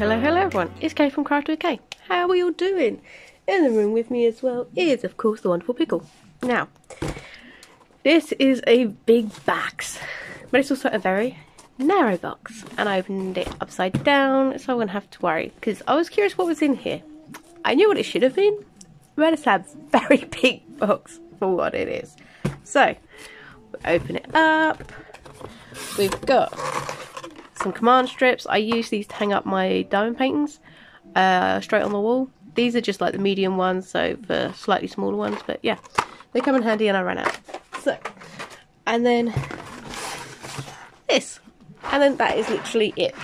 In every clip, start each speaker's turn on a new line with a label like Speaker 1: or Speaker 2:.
Speaker 1: hello, hello everyone. It's Kay from Craft with Kay. How are you all doing? In the room with me as well is, of course, the wonderful Pickle. Now, this is a big box, but it's also a very narrow box. And I opened it upside down, so I wouldn't have to worry, because I was curious what was in here. I knew what it should have been, but it's a very big box for what it is. So, open it up. We've got some command strips. I use these to hang up my diamond paintings uh, straight on the wall. These are just like the medium ones, so for slightly smaller ones, but yeah, they come in handy and I ran out. So, and then this, and then that is literally it.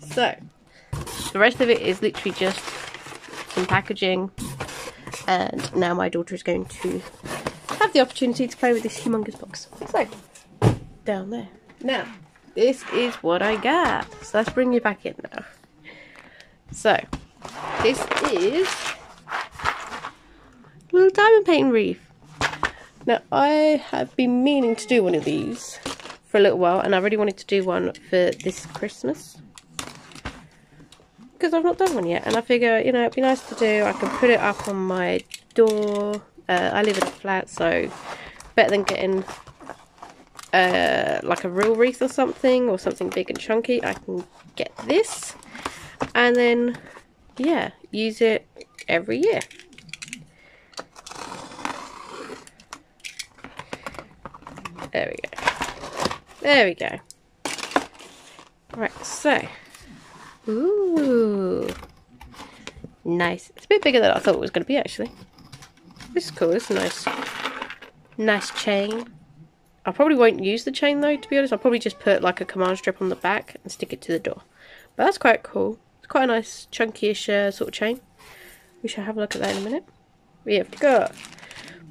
Speaker 1: So, the rest of it is literally just some packaging, and now my daughter is going to have the opportunity to play with this humongous box. So, down there. Now, this is what I got. So let's bring you back in now. So, this is a little diamond painting wreath. Now, I have been meaning to do one of these for a little while, and I really wanted to do one for this Christmas. Because I've not done one yet, and I figure, you know, it'd be nice to do. I can put it up on my door. Uh, I live in a flat, so better than getting uh, like a real wreath or something or something big and chunky I can get this. And then yeah use it every year. There we go. There we go. Right so ooh nice. It's a bit bigger than I thought it was going to be actually. This is cool it's nice. Nice chain I probably won't use the chain though, to be honest. I'll probably just put like a command strip on the back and stick it to the door. But that's quite cool. It's quite a nice chunky-ish uh, sort of chain. We shall have a look at that in a minute. We have got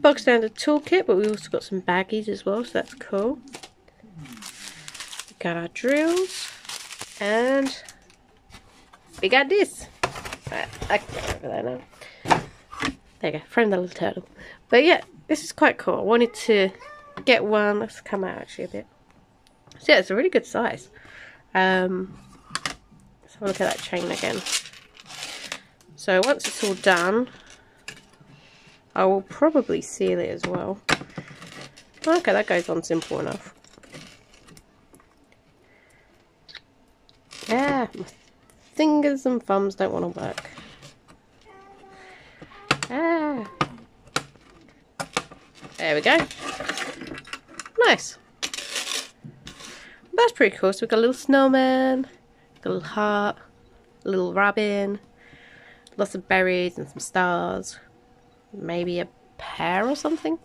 Speaker 1: bog standard toolkit, but we also got some baggies as well, so that's cool. We got our drills, and we got this. Right, I can get over there now. There you go, friend the little turtle. But yeah, this is quite cool. I wanted to get one. Let's come out actually a bit. So yeah, it's a really good size. Um, let's have a look at that chain again. So once it's all done, I will probably seal it as well. Okay, that goes on simple enough. Yeah, my fingers and thumbs don't want to work. Ah. There we go. Nice. That's pretty cool. So we've got a little snowman, a little heart, a little robin, lots of berries and some stars, maybe a pear or something.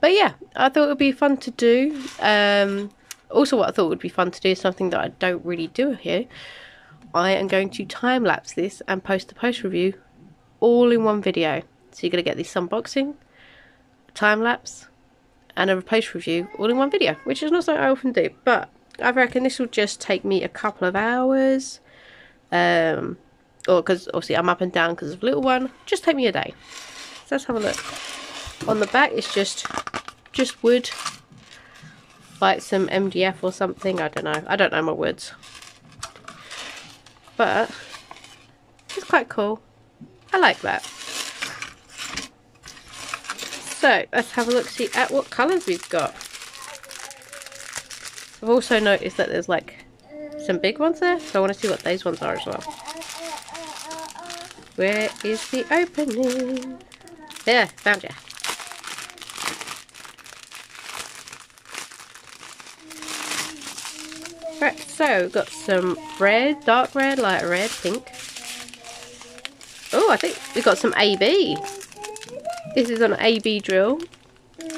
Speaker 1: But yeah, I thought it would be fun to do. Um, also, what I thought would be fun to do is something that I don't really do here. I am going to time lapse this and post the post review all in one video. So you're going to get this unboxing, time lapse, and a replace review all in one video, which is not something I often do. But I reckon this will just take me a couple of hours. Um, or because obviously I'm up and down because of little one. Just take me a day. So let's have a look. On the back, it's just just wood, like some MDF or something. I don't know. I don't know my words. But it's quite cool. I like that. So let's have a look see at what colours we've got. I've also noticed that there's like some big ones there, so I want to see what those ones are as well. Where is the opening? There, found ya. Right, so we've got some red, dark red, light red, pink. Oh, I think we've got some AB. This is an AB drill.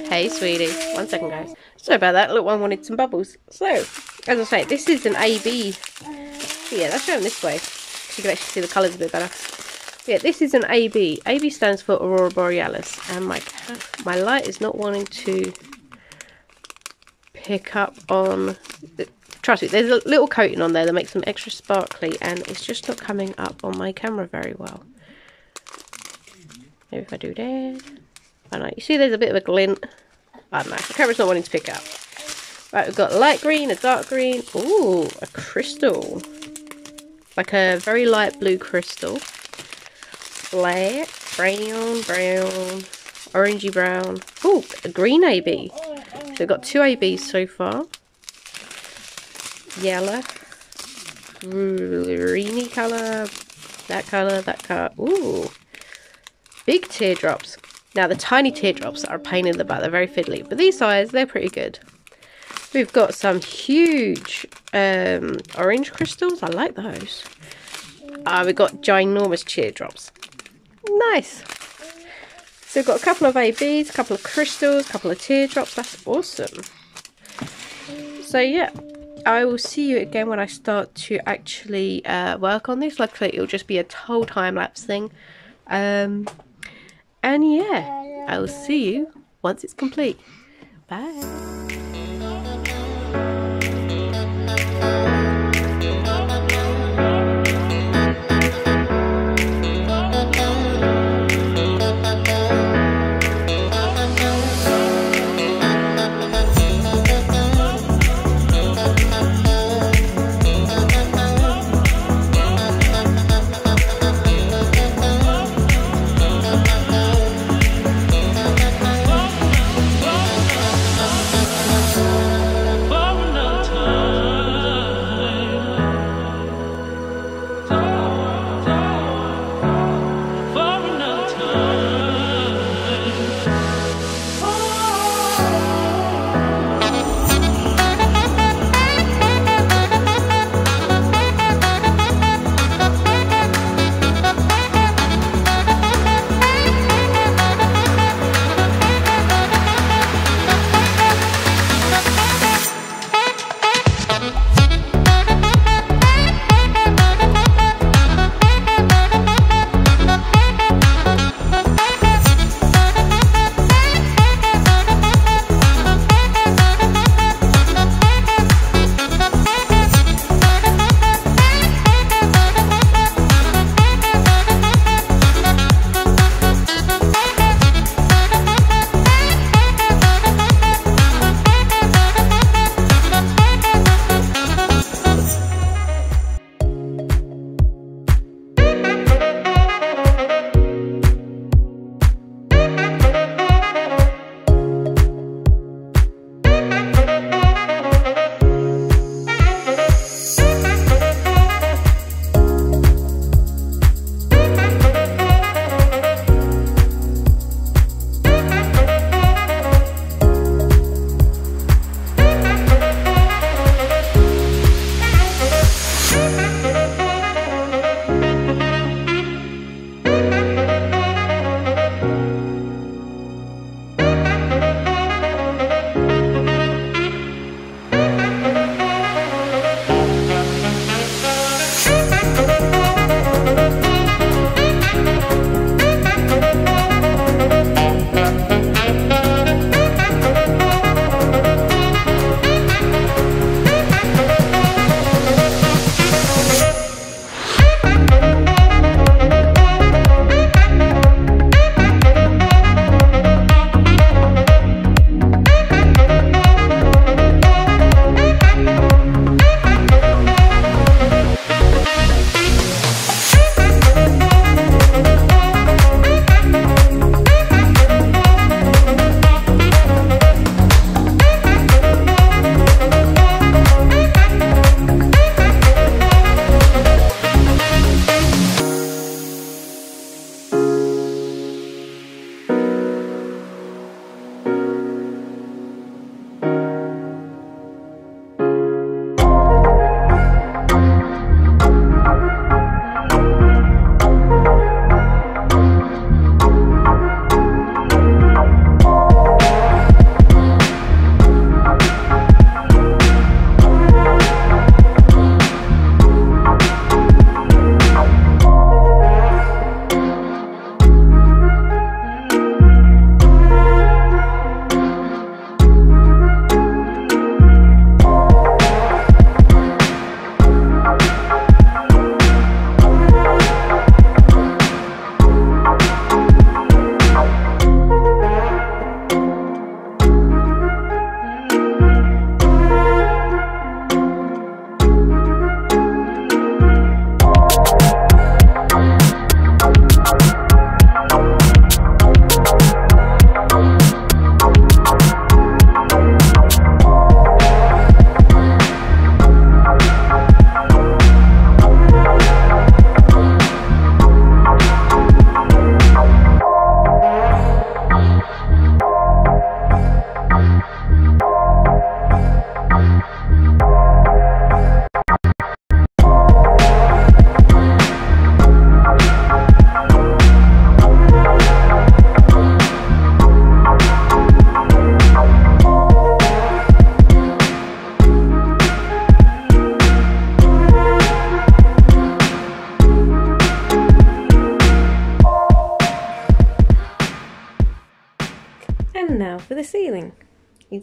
Speaker 1: Hey, sweetie. One second, guys. Sorry about that. Little one wanted some bubbles. So, as I say, this is an AB. Yeah, let's show them this way. So you can actually see the colours a bit better. Yeah, this is an AB. AB stands for Aurora Borealis. And my my light is not wanting to pick up on... The, trust me, there's a little coating on there that makes them extra sparkly. And it's just not coming up on my camera very well. Maybe if I do that. I know. You see there's a bit of a glint. I don't know. The camera's not wanting to pick up. Right, we've got light green, a dark green. Ooh, a crystal. like a very light blue crystal. Black, brown, brown, orangey brown. Oh, a green AB. So we've got two ABs so far. Yellow, greeny colour, that colour, that colour. Ooh, big teardrops. Now the tiny teardrops are a pain in the butt. They're very fiddly, but these size they're pretty good. We've got some huge um, orange crystals. I like those. Uh, we've got ginormous teardrops. Nice. So we've got a couple of ABs, a couple of crystals, a couple of teardrops. That's awesome. So yeah, I will see you again when I start to actually uh, work on this. Luckily it'll just be a whole time lapse thing. Um, and yeah, I will see you once it's complete. Bye.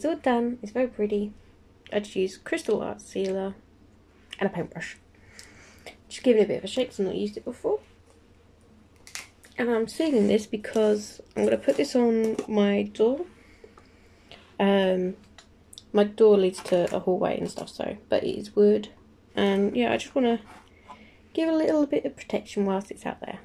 Speaker 1: It's all done. It's very pretty. I just used crystal art sealer and a paintbrush. Just give it a bit of a shake because I've not used it before. And I'm sealing this because I'm going to put this on my door. Um, my door leads to a hallway and stuff, so, but it is wood. And yeah, I just want to give a little bit of protection whilst it's out there.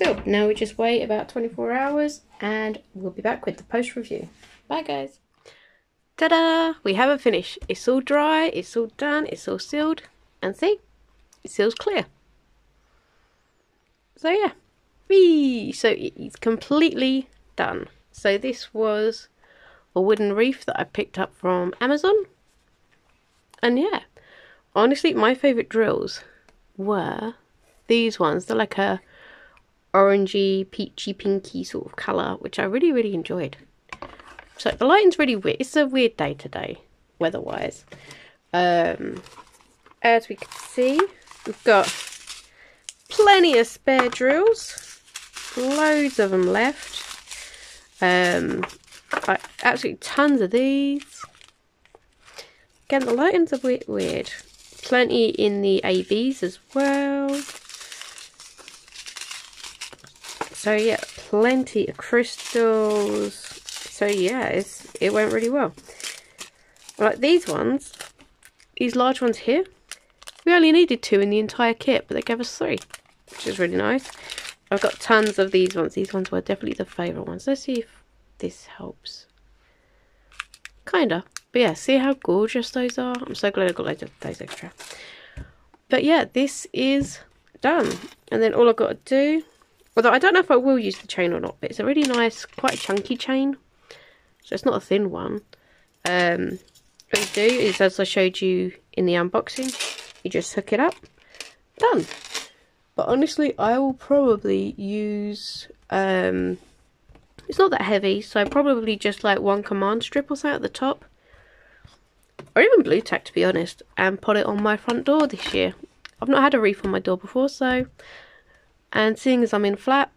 Speaker 1: Is now we just wait about 24 hours and we'll be back with the post review. Bye guys. Ta-da! We have it finished. It's all dry, it's all done, it's all sealed. And see, it seals clear. So yeah, Whee! so it's completely done. So this was a wooden wreath that I picked up from Amazon. And yeah, honestly, my favourite drills were these ones. They're like a orangey, peachy, pinky sort of colour, which I really, really enjoyed. So the lighting's really weird. It's a weird day today, weather-wise. Um, as we can see, we've got plenty of spare drills. Loads of them left. Um, I, absolutely tons of these. Again, the lighting's a bit weird. Plenty in the ABs as well. So yeah, plenty of crystals. So yeah, it's, it went really well. Like these ones, these large ones here, we only needed two in the entire kit, but they gave us three, which is really nice. I've got tons of these ones. These ones were definitely the favourite ones. Let's see if this helps. Kinda. But yeah, see how gorgeous those are? I'm so glad I got loads of those extra. But yeah, this is done. And then all I've got to do Although I don't know if I will use the chain or not, but it's a really nice, quite chunky chain. So it's not a thin one. Um, what you do is, as I showed you in the unboxing, you just hook it up. Done. But honestly, I will probably use... Um, it's not that heavy, so probably just like one command strip or something at the top. Or even Blu Tack, to be honest, and put it on my front door this year. I've not had a wreath on my door before, so and seeing as I'm in flat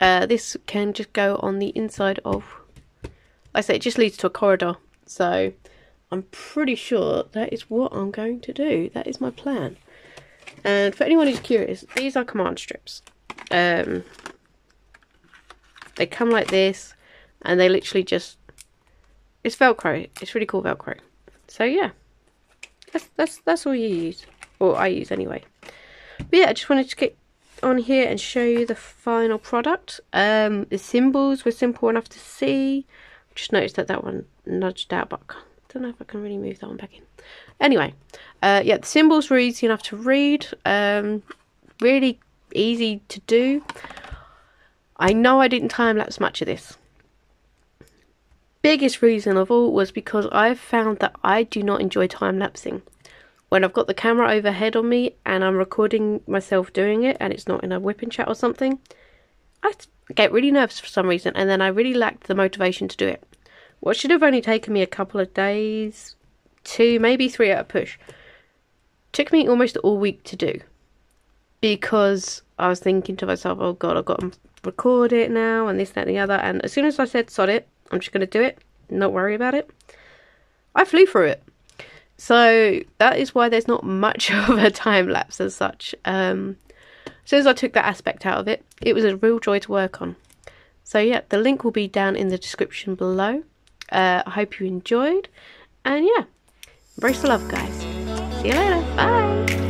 Speaker 1: uh, this can just go on the inside of like I say it just leads to a corridor. So I'm pretty sure that is what I'm going to do. That is my plan. And for anyone who's curious these are command strips. Um, they come like this and they literally just it's velcro. It's really cool velcro. So yeah. That's that's that's all you use. Or I use anyway. But yeah I just wanted to get on here and show you the final product. Um, the symbols were simple enough to see. Just noticed that that one nudged out, but I don't know if I can really move that one back in. Anyway, uh, yeah, the symbols were easy enough to read. Um, really easy to do. I know I didn't time lapse much of this. Biggest reason of all was because I've found that I do not enjoy time lapsing when I've got the camera overhead on me and I'm recording myself doing it and it's not in a whipping chat or something, I get really nervous for some reason and then I really lacked the motivation to do it. What should have only taken me a couple of days, two, maybe three at a push, took me almost all week to do because I was thinking to myself, oh god, I've got to record it now and this, that, and the other. And as soon as I said, sod it, I'm just going to do it, not worry about it, I flew through it. So that is why there's not much of a time lapse as such. Um, as soon as I took that aspect out of it, it was a real joy to work on. So yeah, the link will be down in the description below. Uh, I hope you enjoyed. And yeah, embrace the love, guys. See you later. Bye.